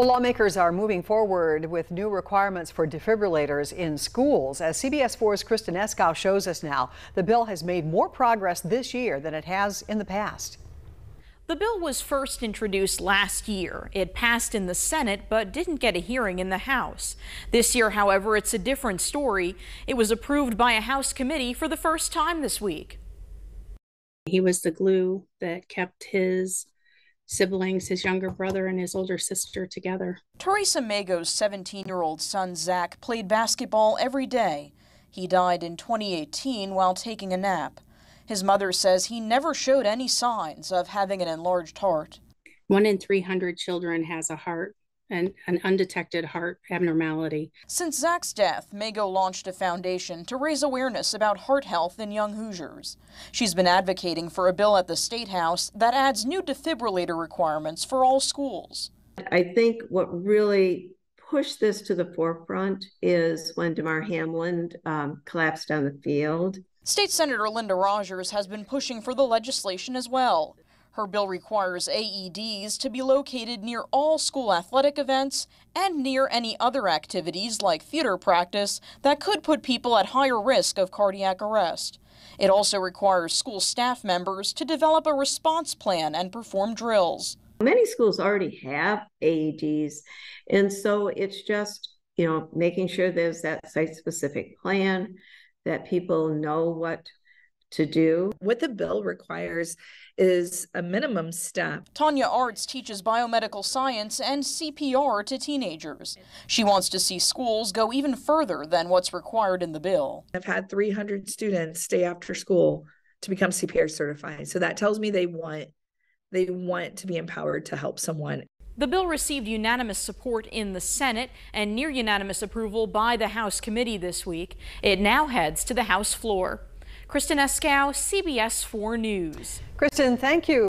Well, lawmakers are moving forward with new requirements for defibrillators in schools. As CBS 4's Kristen Eskow shows us now, the bill has made more progress this year than it has in the past. The bill was first introduced last year. It passed in the Senate but didn't get a hearing in the House. This year, however, it's a different story. It was approved by a House committee for the first time this week. He was the glue that kept his siblings, his younger brother and his older sister together. Teresa Mago's 17 year old son, Zach, played basketball every day. He died in 2018 while taking a nap. His mother says he never showed any signs of having an enlarged heart. One in 300 children has a heart and an undetected heart abnormality. Since Zach's death, Mago launched a foundation to raise awareness about heart health in young Hoosiers. She's been advocating for a bill at the State House that adds new defibrillator requirements for all schools. I think what really pushed this to the forefront is when Damar Hamlin um, collapsed on the field. State Senator Linda Rogers has been pushing for the legislation as well. Her bill requires AEDs to be located near all school athletic events and near any other activities like theater practice that could put people at higher risk of cardiac arrest. It also requires school staff members to develop a response plan and perform drills. Many schools already have AEDs, and so it's just, you know, making sure there's that site specific plan, that people know what to do. What the bill requires is a minimum step. Tanya Arts teaches biomedical science and CPR to teenagers. She wants to see schools go even further than what's required in the bill. I've had 300 students stay after school to become CPR certified. So that tells me they want they want to be empowered to help someone. The bill received unanimous support in the Senate and near unanimous approval by the House committee this week. It now heads to the House floor. Kristen Eskow, CBS 4 News. Kristen, thank you.